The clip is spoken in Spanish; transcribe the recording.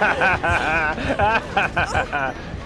ha ha ha ha ha